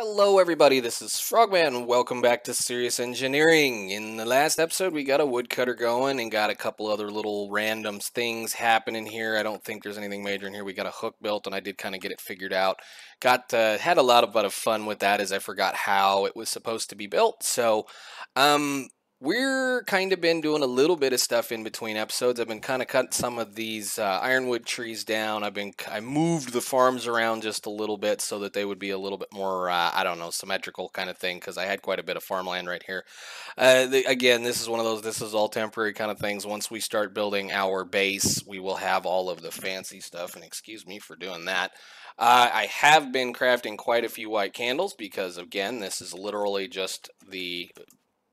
Hello everybody, this is Frogman. Welcome back to Serious Engineering. In the last episode, we got a woodcutter going and got a couple other little random things happening here. I don't think there's anything major in here. We got a hook built and I did kind of get it figured out. Got uh, had a lot of, of fun with that as I forgot how it was supposed to be built. So, um, we're kind of been doing a little bit of stuff in between episodes. I've been kind of cutting some of these uh, ironwood trees down. I've been I moved the farms around just a little bit so that they would be a little bit more uh, I don't know symmetrical kind of thing because I had quite a bit of farmland right here. Uh, the, again, this is one of those this is all temporary kind of things. Once we start building our base, we will have all of the fancy stuff. And excuse me for doing that. Uh, I have been crafting quite a few white candles because, again, this is literally just the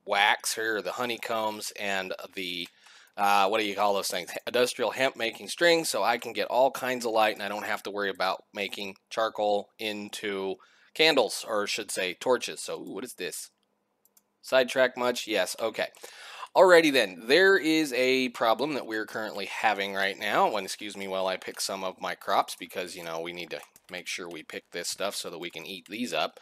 wax here, the honeycombs, and the uh, what do you call those things? Industrial hemp making strings, so I can get all kinds of light and I don't have to worry about making charcoal into candles, or should say torches. So, what is this? Sidetrack much? Yes, okay. Alrighty then, there is a problem that we're currently having right now. When excuse me while I pick some of my crops because you know we need to make sure we pick this stuff so that we can eat these up.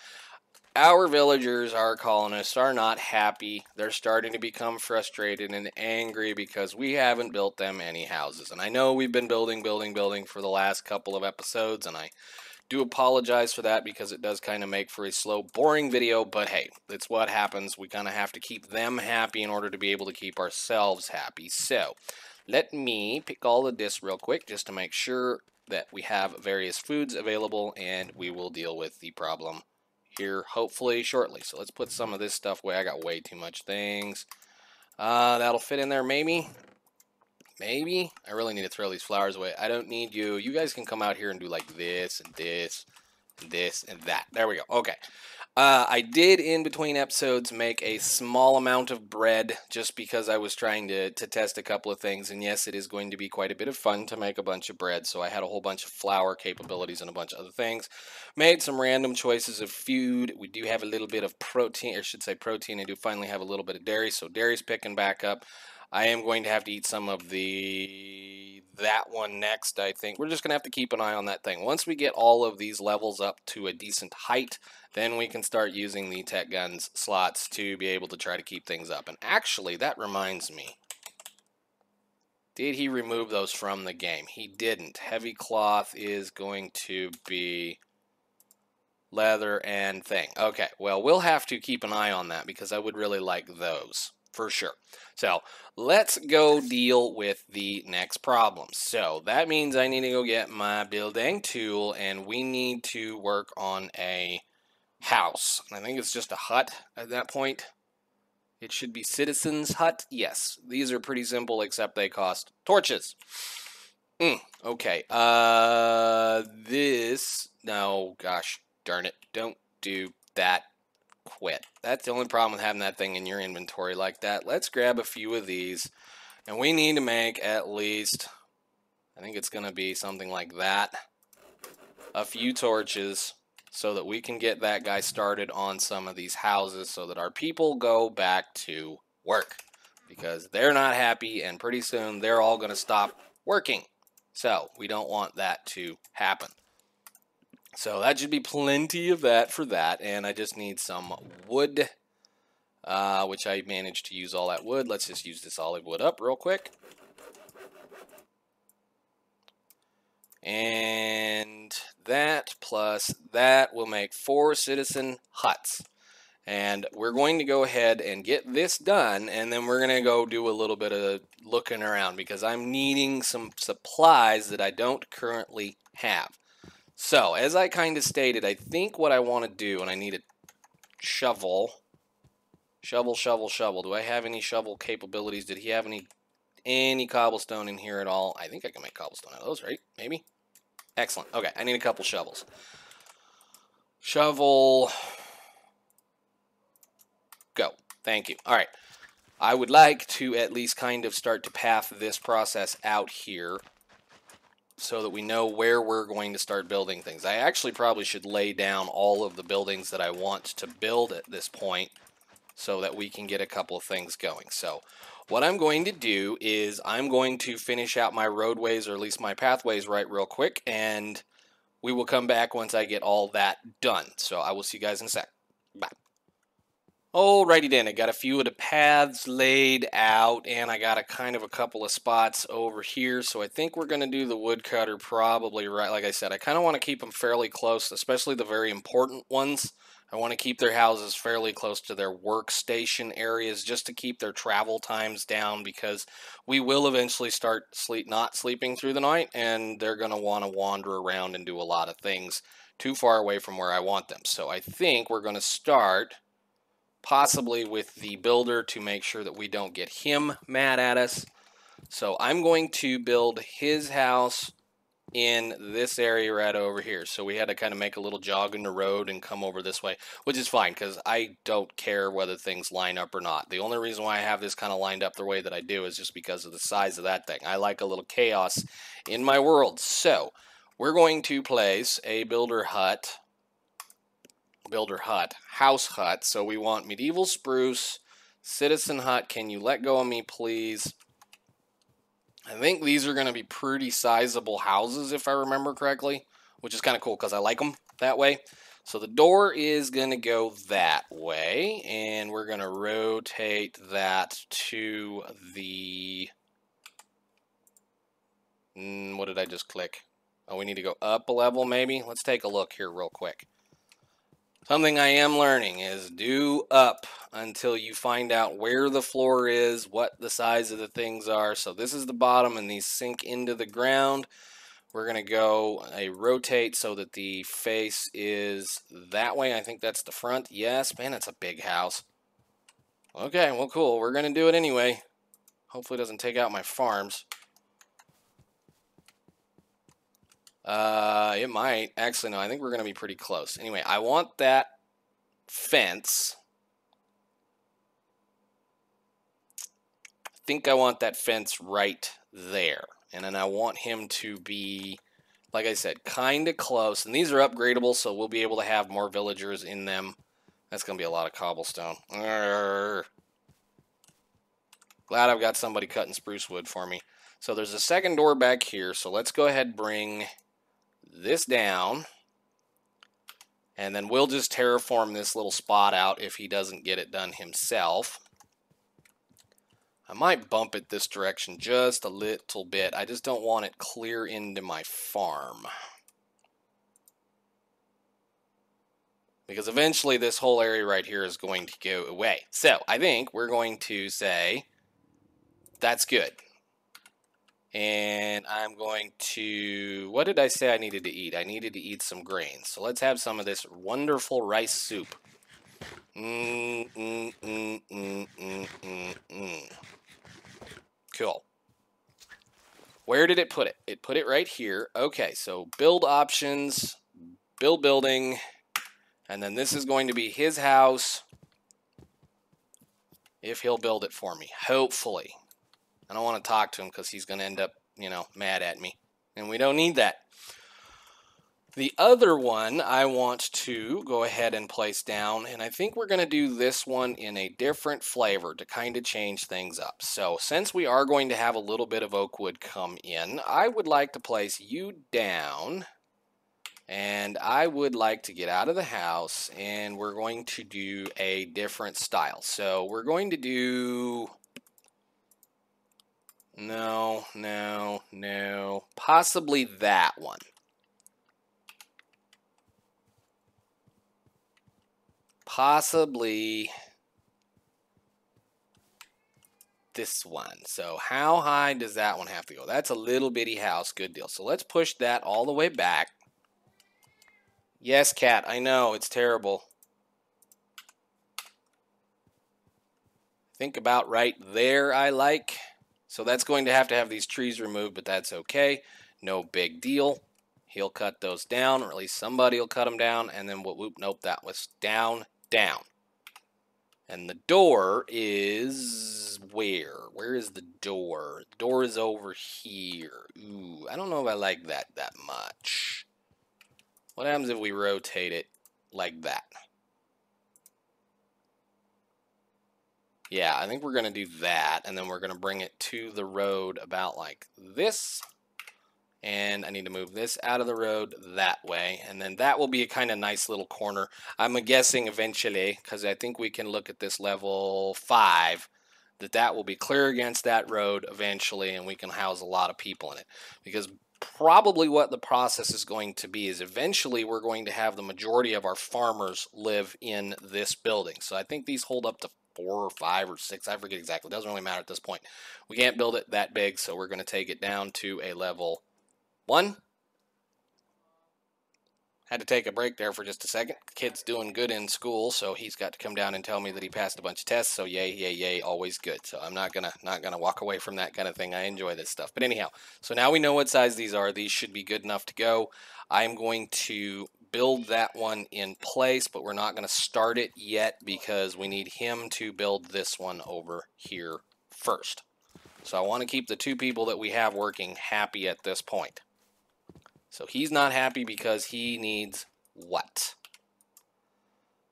Our villagers, our colonists, are not happy. They're starting to become frustrated and angry because we haven't built them any houses. And I know we've been building, building, building for the last couple of episodes, and I do apologize for that because it does kind of make for a slow, boring video, but hey, it's what happens. We kind of have to keep them happy in order to be able to keep ourselves happy. So, let me pick all of this real quick just to make sure that we have various foods available, and we will deal with the problem here hopefully shortly. So let's put some of this stuff away. I got way too much things. Uh, that'll fit in there maybe. Maybe. I really need to throw these flowers away. I don't need you. You guys can come out here and do like this and this and this and that. There we go. Okay. Uh, I did in between episodes make a small amount of bread just because I was trying to, to test a couple of things. And yes, it is going to be quite a bit of fun to make a bunch of bread. So I had a whole bunch of flour capabilities and a bunch of other things. Made some random choices of food. We do have a little bit of protein, or I should say protein. I do finally have a little bit of dairy. So dairy's picking back up. I am going to have to eat some of the that one next, I think. We're just going to have to keep an eye on that thing. Once we get all of these levels up to a decent height, then we can start using the tech guns slots to be able to try to keep things up. And actually, that reminds me. Did he remove those from the game? He didn't. Heavy cloth is going to be leather and thing. Okay, well, we'll have to keep an eye on that because I would really like those for sure. So let's go deal with the next problem. So that means I need to go get my building tool and we need to work on a house. I think it's just a hut at that point. It should be citizens hut. Yes, these are pretty simple except they cost torches. Mm, okay. Uh, this. No, gosh darn it. Don't do that quit. That's the only problem with having that thing in your inventory like that. Let's grab a few of these. And we need to make at least, I think it's going to be something like that. A few torches so that we can get that guy started on some of these houses so that our people go back to work. Because they're not happy and pretty soon they're all going to stop working. So we don't want that to happen. So that should be plenty of that for that. And I just need some wood, uh, which I managed to use all that wood. Let's just use this olive wood up real quick. And that plus that will make four citizen huts. And we're going to go ahead and get this done, and then we're going to go do a little bit of looking around because I'm needing some supplies that I don't currently have. So, as I kind of stated, I think what I want to do, and I need a shovel. Shovel, shovel, shovel. Do I have any shovel capabilities? Did he have any any cobblestone in here at all? I think I can make cobblestone out of those, right? Maybe? Excellent. Okay, I need a couple shovels. Shovel. Go. Thank you. All right. I would like to at least kind of start to path this process out here so that we know where we're going to start building things. I actually probably should lay down all of the buildings that I want to build at this point so that we can get a couple of things going. So what I'm going to do is I'm going to finish out my roadways or at least my pathways right real quick and we will come back once I get all that done. So I will see you guys in a sec. Bye. Alrighty then, I got a few of the paths laid out and I got a kind of a couple of spots over here. So I think we're going to do the woodcutter probably right. Like I said, I kind of want to keep them fairly close, especially the very important ones. I want to keep their houses fairly close to their workstation areas just to keep their travel times down because we will eventually start sleep not sleeping through the night and they're going to want to wander around and do a lot of things too far away from where I want them. So I think we're going to start possibly with the builder to make sure that we don't get him mad at us. So I'm going to build his house in this area right over here. So we had to kind of make a little jog in the road and come over this way, which is fine because I don't care whether things line up or not. The only reason why I have this kind of lined up the way that I do is just because of the size of that thing. I like a little chaos in my world. So we're going to place a builder hut builder hut, house hut. So we want medieval spruce, citizen hut. Can you let go of me, please? I think these are going to be pretty sizable houses, if I remember correctly, which is kind of cool because I like them that way. So the door is going to go that way, and we're going to rotate that to the... Mm, what did I just click? Oh, we need to go up a level, maybe? Let's take a look here real quick. Something I am learning is do up until you find out where the floor is, what the size of the things are. So this is the bottom and these sink into the ground. We're going to go a rotate so that the face is that way. I think that's the front. Yes, man, it's a big house. Okay, well, cool. We're going to do it anyway. Hopefully it doesn't take out my farms. Uh, it might. Actually, no, I think we're going to be pretty close. Anyway, I want that fence. I think I want that fence right there. And then I want him to be, like I said, kind of close. And these are upgradable, so we'll be able to have more villagers in them. That's going to be a lot of cobblestone. Glad I've got somebody cutting spruce wood for me. So there's a second door back here, so let's go ahead bring this down. And then we'll just terraform this little spot out if he doesn't get it done himself. I might bump it this direction just a little bit. I just don't want it clear into my farm. Because eventually this whole area right here is going to go away. So I think we're going to say that's good and I'm going to, what did I say I needed to eat? I needed to eat some grains. So let's have some of this wonderful rice soup. Mm, mm, mm, mm, mm, mm. Cool. Where did it put it? It put it right here. Okay, so build options, build building, and then this is going to be his house if he'll build it for me, hopefully. I don't want to talk to him because he's going to end up, you know, mad at me. And we don't need that. The other one I want to go ahead and place down, and I think we're going to do this one in a different flavor to kind of change things up. So since we are going to have a little bit of oak wood come in, I would like to place you down, and I would like to get out of the house, and we're going to do a different style. So we're going to do no, no, no. Possibly that one. Possibly this one. So how high does that one have to go? That's a little bitty house. Good deal. So let's push that all the way back. Yes, cat. I know. It's terrible. Think about right there, I like. So that's going to have to have these trees removed, but that's okay. No big deal. He'll cut those down, or at least somebody will cut them down, and then we'll, whoop, nope, that was down, down. And the door is where? Where is the door? The door is over here. Ooh, I don't know if I like that that much. What happens if we rotate it like that? Yeah, I think we're going to do that, and then we're going to bring it to the road about like this. and I need to move this out of the road that way and then that will be a kind of nice little corner I'm guessing eventually because I think we can look at this level 5 that that will be clear against that road eventually and we can house a lot of people in it because probably what the process is going to be is eventually we're going to have the majority of our farmers live in this building so I think these hold up to four or five or six I forget exactly it doesn't really matter at this point we can't build it that big so we're going to take it down to a level one. Had to take a break there for just a second. kid's doing good in school, so he's got to come down and tell me that he passed a bunch of tests. So yay, yay, yay, always good. So I'm not gonna not gonna walk away from that kind of thing. I enjoy this stuff. But anyhow, so now we know what size these are. These should be good enough to go. I'm going to build that one in place, but we're not to start it yet because we need him to build this one over here first. So I want to keep the two people that we have working happy at this point. So he's not happy because he needs what?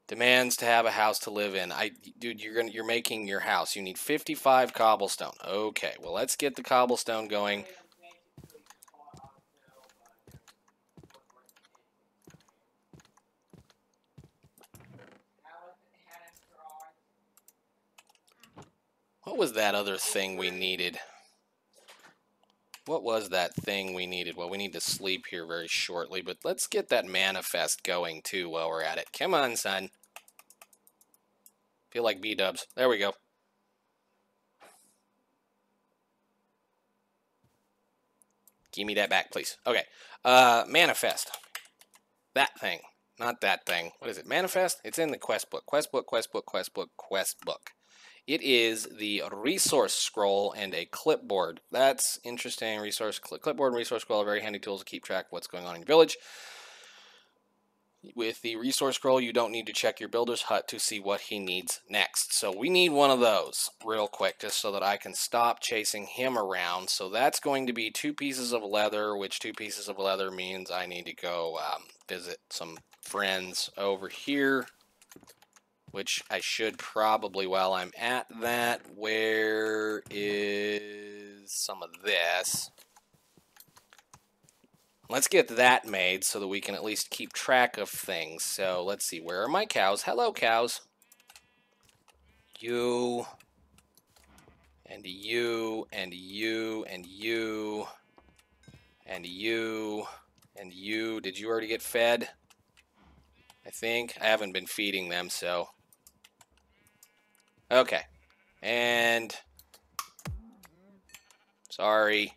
Demands to have a house to live in. I dude, you're gonna you're making your house. You need 55 cobblestone. Okay, well let's get the cobblestone going. What was that other thing we needed? What was that thing we needed? Well, we need to sleep here very shortly, but let's get that manifest going too while we're at it. Come on, son. Feel like B-dubs. There we go. Give me that back, please. Okay. Uh, manifest. That thing. Not that thing. What is it? Manifest? It's in the quest book. Quest book, quest book, quest book, quest book. It is the resource scroll and a clipboard. That's interesting. Resource cl clipboard and resource scroll are very handy tools to keep track of what's going on in your village. With the resource scroll, you don't need to check your builder's hut to see what he needs next. So we need one of those real quick just so that I can stop chasing him around. So that's going to be two pieces of leather, which two pieces of leather means I need to go um, visit some friends over here which I should probably while I'm at that. Where is some of this? Let's get that made so that we can at least keep track of things. So let's see, where are my cows? Hello, cows. You, and you, and you, and you, and you, and you. Did you already get fed? I think. I haven't been feeding them, so Okay. And... Sorry.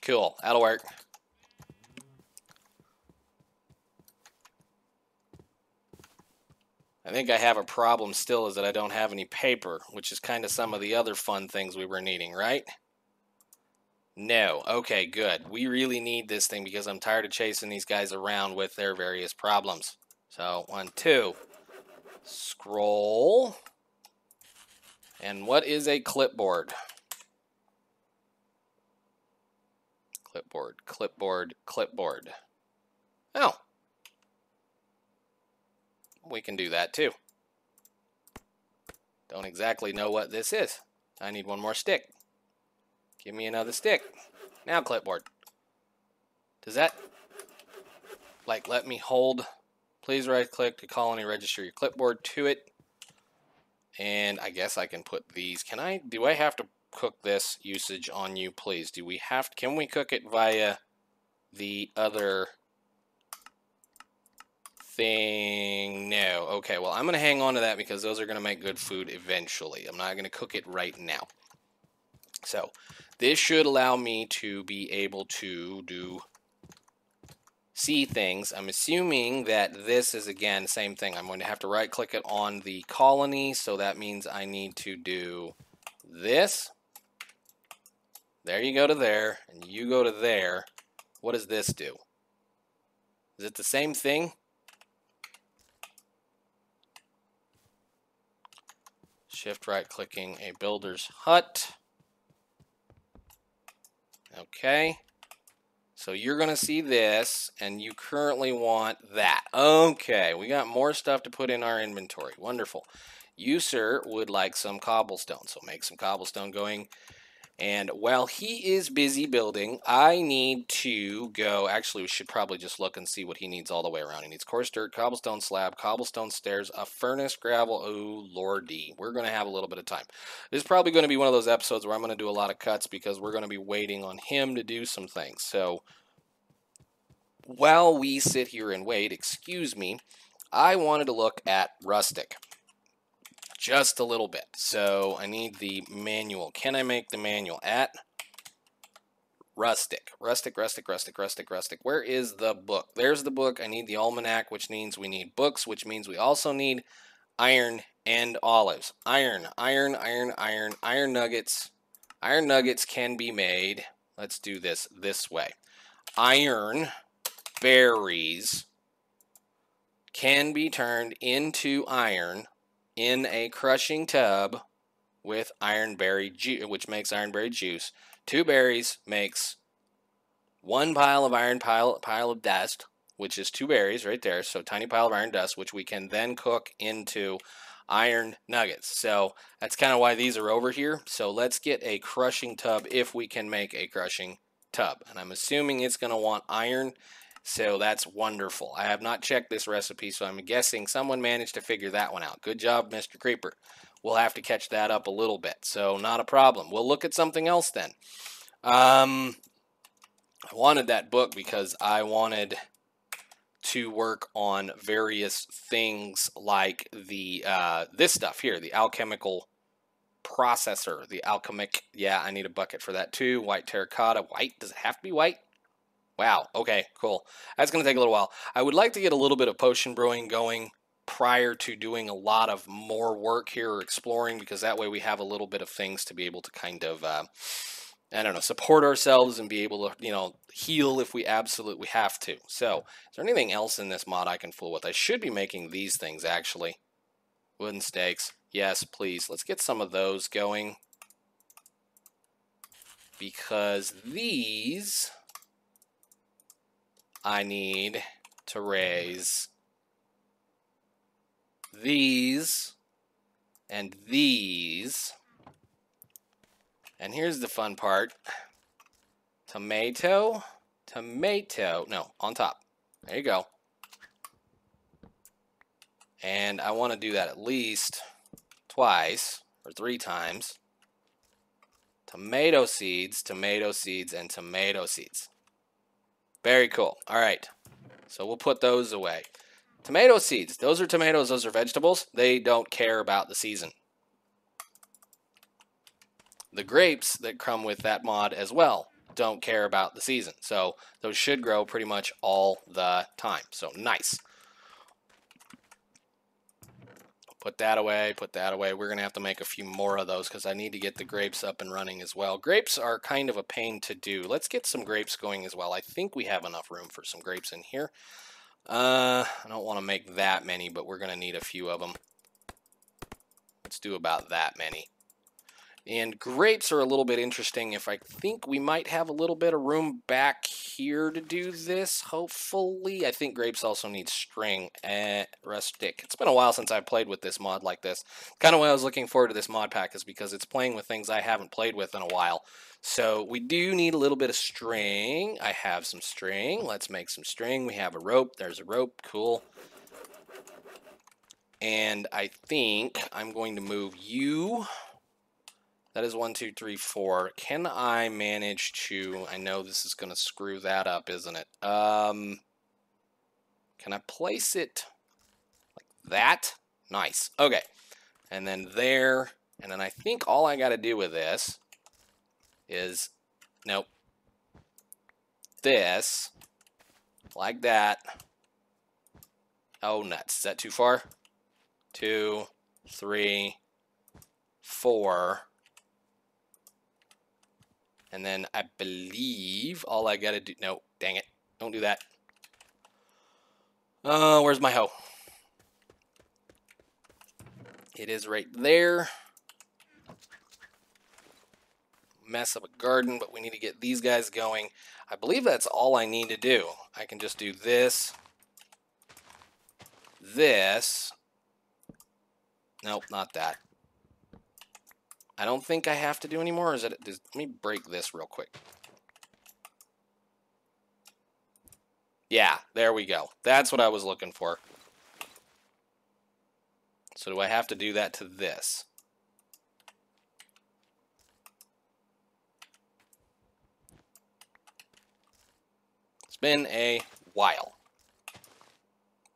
Cool. That'll work. I think I have a problem still is that I don't have any paper, which is kind of some of the other fun things we were needing, right? No. Okay, good. We really need this thing because I'm tired of chasing these guys around with their various problems. So, one, two. Scroll. And what is a clipboard? Clipboard, clipboard, clipboard. Oh. We can do that too. Don't exactly know what this is. I need one more stick. Give me another stick. Now clipboard. Does that, like, let me hold Please right click to colony register your clipboard to it. And I guess I can put these. Can I, do I have to cook this usage on you, please? Do we have, to can we cook it via the other thing? No. Okay, well, I'm going to hang on to that because those are going to make good food eventually. I'm not going to cook it right now. So, this should allow me to be able to do see things. I'm assuming that this is, again, same thing. I'm going to have to right click it on the colony, so that means I need to do this. There you go to there, and you go to there. What does this do? Is it the same thing? Shift right clicking a builder's hut. Okay. So you're going to see this, and you currently want that. Okay, we got more stuff to put in our inventory. Wonderful. You, sir, would like some cobblestone, so make some cobblestone going And while he is busy building, I need to go. Actually, we should probably just look and see what he needs all the way around. He needs coarse dirt, cobblestone slab, cobblestone stairs, a furnace, gravel. Oh, lordy. We're going to have a little bit of time. This is probably going to be one of those episodes where I'm going to do a lot of cuts because we're going to be waiting on him to do some things. So while we sit here and wait, excuse me, I wanted to look at rustic just a little bit. So I need the manual. Can I make the manual at rustic? Rustic, rustic, rustic, rustic, rustic. Where is the book? There's the book. I need the almanac, which means we need books, which means we also need iron and olives. Iron, iron, iron, iron, iron nuggets. Iron nuggets can be made. Let's do this this way. Iron berries can be turned into iron in a crushing tub with ironberry juice, which makes ironberry juice. Two berries makes one pile of iron pile pile of dust, which is two berries right there. So tiny pile of iron dust, which we can then cook into iron nuggets. So that's kind of why these are over here. So let's get a crushing tub if we can make a crushing tub. And I'm assuming it's going to want iron so that's wonderful. I have not checked this recipe, so I'm guessing someone managed to figure that one out. Good job, Mr. Creaper. We'll have to catch that up a little bit, so not a problem. We'll look at something else then. Um, I wanted that book because I wanted to work on various things like the uh, this stuff here, the alchemical processor, the alchemic. Yeah, I need a bucket for that too. White terracotta. White? Does it have to be white? Wow. Okay, cool. That's going to take a little while. I would like to get a little bit of potion brewing going prior to doing a lot of more work here or exploring because that way we have a little bit of things to be able to kind of, uh, I don't know, support ourselves and be able to, you know, heal if we absolutely have to. So, is there anything else in this mod I can fool with? I should be making these things actually. Wooden stakes. Yes, please. Let's get some of those going. Because these I need to raise these and these. And here's the fun part. Tomato, tomato, no, on top. There you go. And I want to do that at least twice or three times. Tomato seeds, tomato seeds, and tomato seeds. Very cool. All right. So we'll put those away. Tomato seeds. Those are tomatoes. Those are vegetables. They don't care about the season. The grapes that come with that mod as well don't care about the season. So those should grow pretty much all the time. So nice. Put that away, put that away. We're going to have to make a few more of those because I need to get the grapes up and running as well. Grapes are kind of a pain to do. Let's get some grapes going as well. I think we have enough room for some grapes in here. Uh, I don't want to make that many, but we're going to need a few of them. Let's do about that many. And grapes are a little bit interesting. If I think we might have a little bit of room back here to do this, hopefully. I think grapes also need string eh, and rustic. It's been a while since I've played with this mod like this. Kind of why I was looking forward to this mod pack is because it's playing with things I haven't played with in a while. So we do need a little bit of string. I have some string. Let's make some string. We have a rope. There's a rope. Cool. And I think I'm going to move you that is one, two, three, four. Can I manage to... I know this is going to screw that up, isn't it? Um, can I place it like that? Nice. Okay. And then there. And then I think all I got to do with this is... Nope. This. Like that. Oh, nuts. Is that too far? Two, three, four. And then I believe all I got to do... No, dang it. Don't do that. Uh, where's my hoe? It is right there. Mess of a garden, but we need to get these guys going. I believe that's all I need to do. I can just do this, this. Nope, not that. I don't think I have to do anymore. Is it? Does, let me break this real quick. Yeah, there we go. That's what I was looking for. So do I have to do that to this? It's been a while.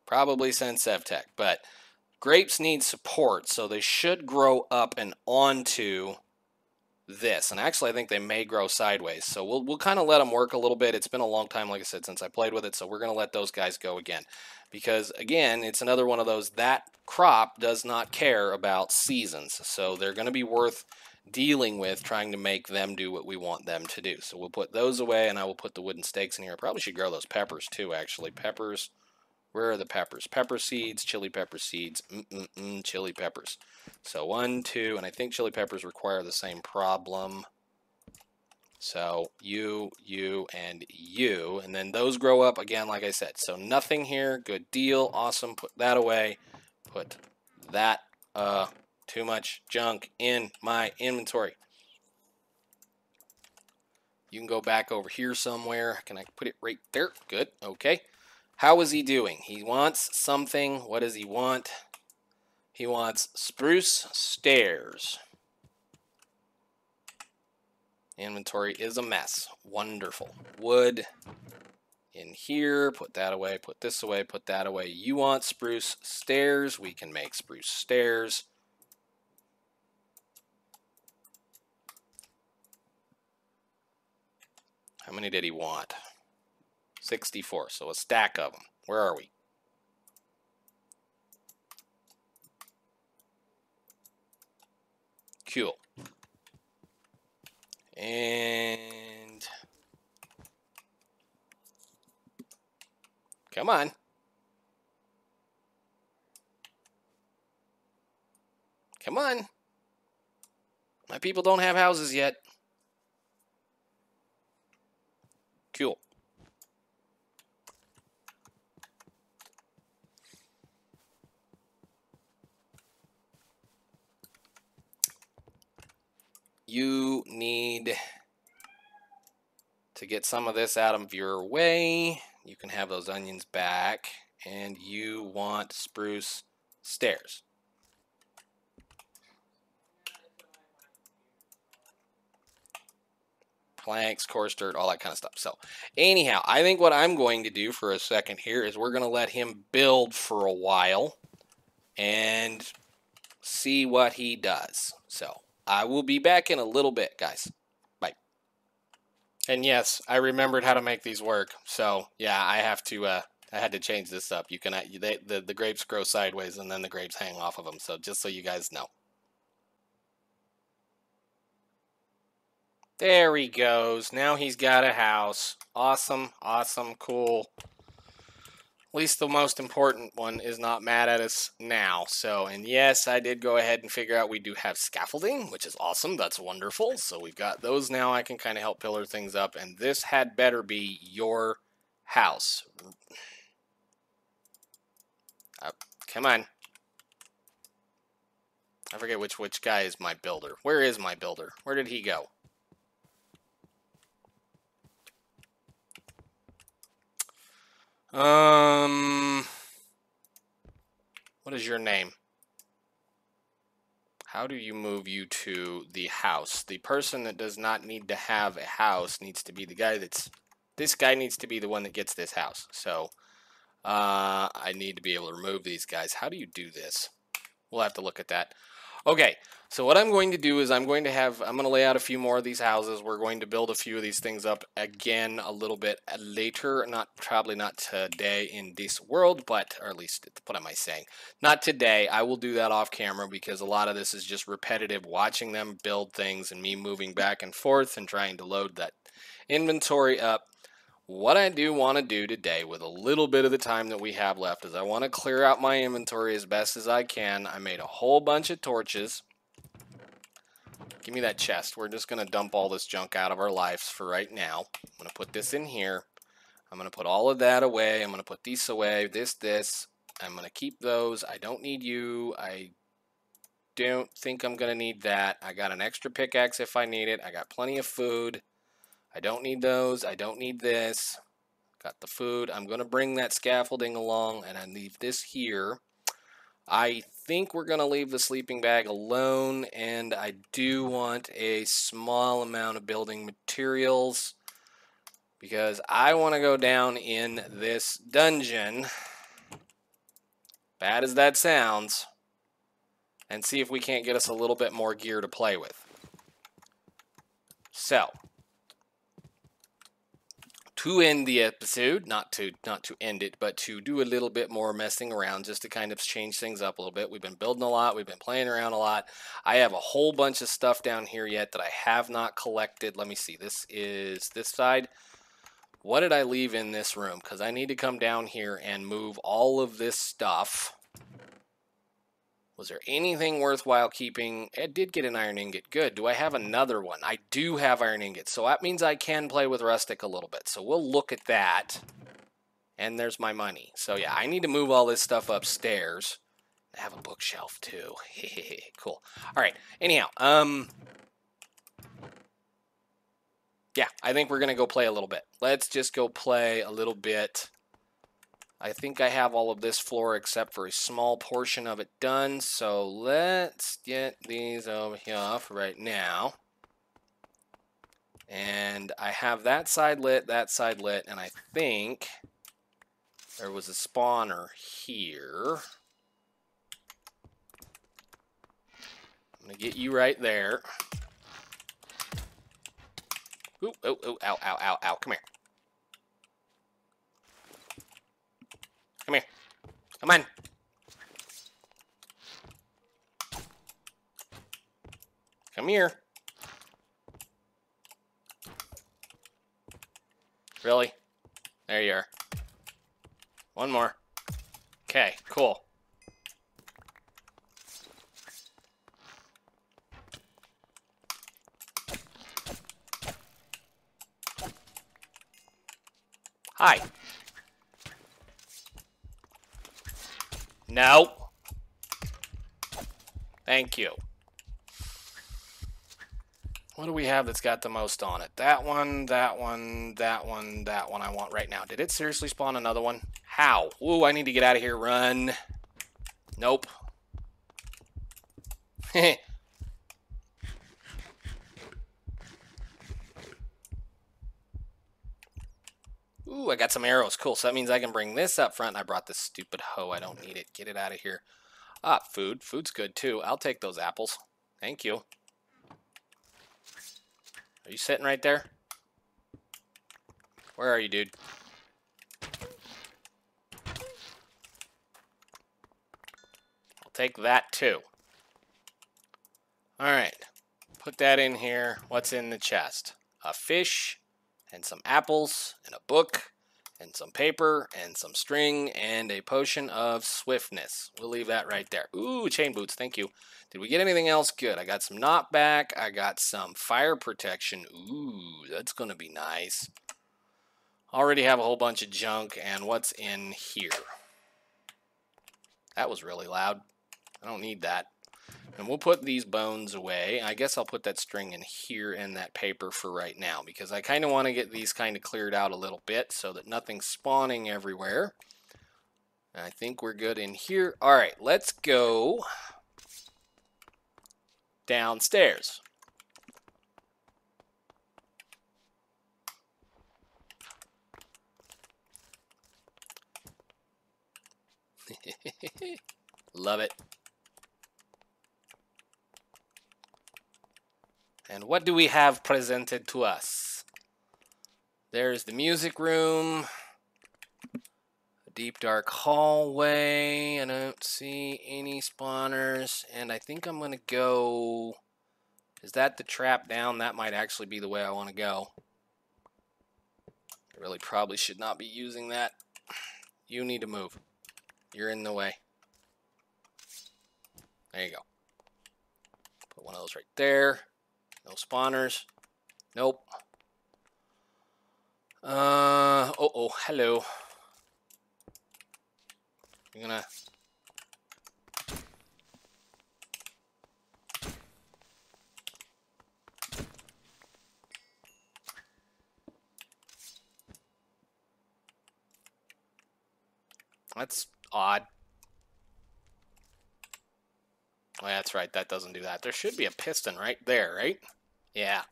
Probably since Sevtech, but grapes need support, so they should grow up and onto this. And actually, I think they may grow sideways. So we'll, we'll kind of let them work a little bit. It's been a long time, like I said, since I played with it. So we're going to let those guys go again. Because, again, it's another one of those, that crop does not care about seasons. So they're going to be worth dealing with trying to make them do what we want them to do. So we'll put those away, and I will put the wooden stakes in here. I probably should grow those peppers, too, actually. Peppers. Where are the peppers? Pepper seeds, chili pepper seeds, mm -mm -mm, chili peppers. So one, two, and I think chili peppers require the same problem. So you, you, and you. And then those grow up again, like I said. So nothing here. Good deal. Awesome. Put that away. Put that, uh, too much junk in my inventory. You can go back over here somewhere. Can I put it right there? Good. Okay. How is he doing? He wants something. What does he want? He wants spruce stairs. Inventory is a mess. Wonderful. Wood in here. Put that away. Put this away. Put that away. You want spruce stairs. We can make spruce stairs. How many did he want? 64. So a stack of them. Where are we? Cool. And come on. Come on. My people don't have houses yet. Cool. You need to get some of this out of your way. You can have those onions back. And you want spruce stairs. planks, coarse dirt, all that kind of stuff. So anyhow, I think what I'm going to do for a second here is we're going to let him build for a while and see what he does. So I will be back in a little bit, guys. Bye. And yes, I remembered how to make these work. So yeah, I have to. Uh, I had to change this up. You can they, the the grapes grow sideways, and then the grapes hang off of them. So just so you guys know. There he goes. Now he's got a house. Awesome, awesome, cool at least the most important one is not mad at us now. So, and yes, I did go ahead and figure out we do have scaffolding, which is awesome. That's wonderful. So we've got those now. I can kind of help pillar things up. And this had better be your house. Uh, come on. I forget which which guy is my builder. Where is my builder? Where did he go? Um, what is your name? How do you move you to the house? The person that does not need to have a house needs to be the guy that's, this guy needs to be the one that gets this house. So, uh, I need to be able to remove these guys. How do you do this? We'll have to look at that. Okay, so what I'm going to do is I'm going to have, I'm going to lay out a few more of these houses. We're going to build a few of these things up again a little bit later. Not, probably not today in this world, but, or at least, what am I saying? Not today. I will do that off camera because a lot of this is just repetitive watching them build things and me moving back and forth and trying to load that inventory up what I do want to do today with a little bit of the time that we have left is I want to clear out my inventory as best as I can. I made a whole bunch of torches. Give me that chest. We're just going to dump all this junk out of our lives for right now. I'm going to put this in here. I'm going to put all of that away. I'm going to put these away. This, this. I'm going to keep those. I don't need you. I don't think I'm going to need that. I got an extra pickaxe if I need it. I got plenty of food. I don't need those. I don't need this. Got the food. I'm going to bring that scaffolding along and I leave this here. I think we're going to leave the sleeping bag alone and I do want a small amount of building materials because I want to go down in this dungeon, bad as that sounds, and see if we can't get us a little bit more gear to play with. So, to end the episode, not to not to end it, but to do a little bit more messing around just to kind of change things up a little bit. We've been building a lot, we've been playing around a lot. I have a whole bunch of stuff down here yet that I have not collected. Let me see. This is this side. What did I leave in this room? Because I need to come down here and move all of this stuff was there anything worthwhile keeping? I did get an iron ingot. Good. Do I have another one? I do have iron ingots. So that means I can play with rustic a little bit. So we'll look at that. And there's my money. So yeah, I need to move all this stuff upstairs. I have a bookshelf too. cool. All right. Anyhow, um, yeah, I think we're going to go play a little bit. Let's just go play a little bit. I think I have all of this floor except for a small portion of it done. So let's get these over here for right now. And I have that side lit, that side lit, and I think there was a spawner here. I'm going to get you right there. Ooh, oh, oh, ow, ow, ow, ow. Come here. Come here. Come on. Come here. Really? There you are. One more. Okay, cool. Hi. No. Thank you. What do we have that's got the most on it? That one, that one, that one, that one I want right now. Did it seriously spawn another one? How? Ooh, I need to get out of here. Run. Nope. got some arrows. Cool. So that means I can bring this up front. I brought this stupid hoe. I don't need it. Get it out of here. Ah, food. Food's good too. I'll take those apples. Thank you. Are you sitting right there? Where are you, dude? I'll take that too. Alright. Put that in here. What's in the chest? A fish and some apples and a book and some paper and some string and a potion of swiftness. We'll leave that right there. Ooh, chain boots. Thank you. Did we get anything else good? I got some knockback. I got some fire protection. Ooh, that's going to be nice. Already have a whole bunch of junk. And what's in here? That was really loud. I don't need that. And we'll put these bones away. I guess I'll put that string in here in that paper for right now because I kind of want to get these kind of cleared out a little bit so that nothing's spawning everywhere. I think we're good in here. All right, let's go downstairs. Love it. And what do we have presented to us? There's the music room. A deep dark hallway. I don't see any spawners. And I think I'm going to go... Is that the trap down? That might actually be the way I want to go. I really probably should not be using that. You need to move. You're in the way. There you go. Put one of those right there. No spawners. Nope. Uh, oh, oh, hello. I'm gonna... That's odd that's right. That doesn't do that. There should be a piston right there, right? Yeah.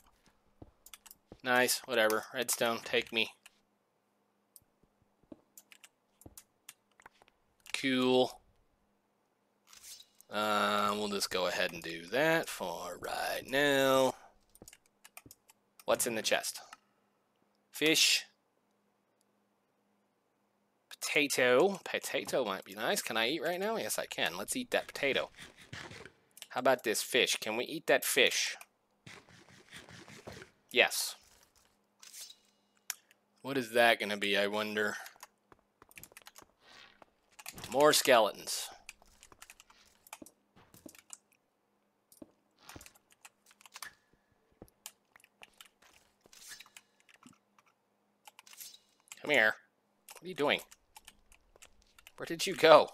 Nice. Whatever. Redstone, take me. Cool. Uh, we'll just go ahead and do that for right now. What's in the chest? Fish. Potato. Potato might be nice. Can I eat right now? Yes, I can. Let's eat that potato. How about this fish? Can we eat that fish? Yes. What is that going to be, I wonder? More skeletons. Come here. What are you doing? Where did you go?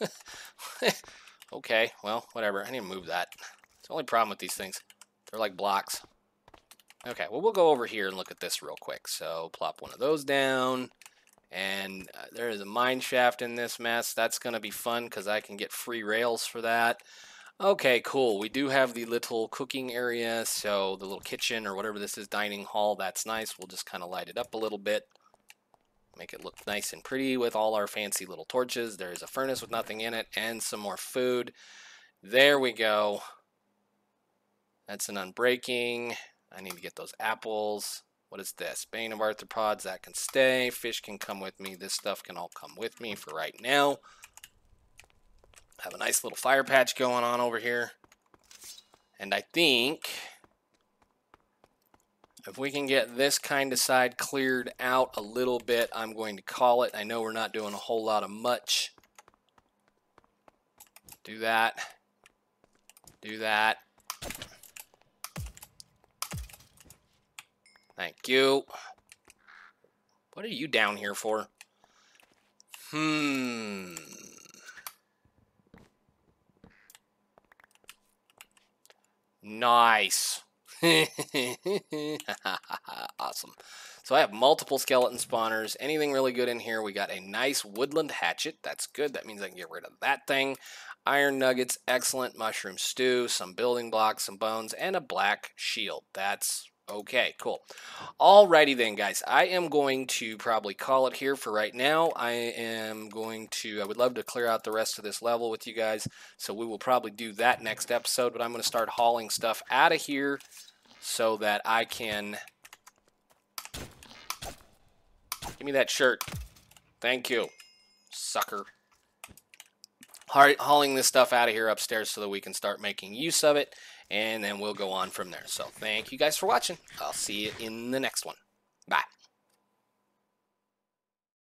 okay, well, whatever. I need to move that. It's the only problem with these things. They're like blocks. Okay, well, we'll go over here and look at this real quick. So, plop one of those down. And uh, there is a mine shaft in this mess. That's going to be fun because I can get free rails for that. Okay, cool. We do have the little cooking area, so the little kitchen or whatever this is, dining hall, that's nice. We'll just kind of light it up a little bit. Make it look nice and pretty with all our fancy little torches. There is a furnace with nothing in it and some more food. There we go. That's an unbreaking. I need to get those apples. What is this? Bane of arthropods. That can stay. Fish can come with me. This stuff can all come with me for right now. Have a nice little fire patch going on over here. And I think if we can get this kind of side cleared out a little bit, I'm going to call it. I know we're not doing a whole lot of much. Do that. Do that. Thank you. What are you down here for? Hmm. Nice. awesome. So I have multiple skeleton spawners. Anything really good in here? We got a nice woodland hatchet. That's good. That means I can get rid of that thing. Iron nuggets, excellent. Mushroom stew, some building blocks, some bones, and a black shield. That's Okay, cool. Alrighty then, guys. I am going to probably call it here for right now. I am going to, I would love to clear out the rest of this level with you guys, so we will probably do that next episode, but I'm going to start hauling stuff out of here so that I can... Give me that shirt. Thank you, sucker. Hauling this stuff out of here upstairs so that we can start making use of it, and then we'll go on from there. So thank you guys for watching. I'll see you in the next one. Bye.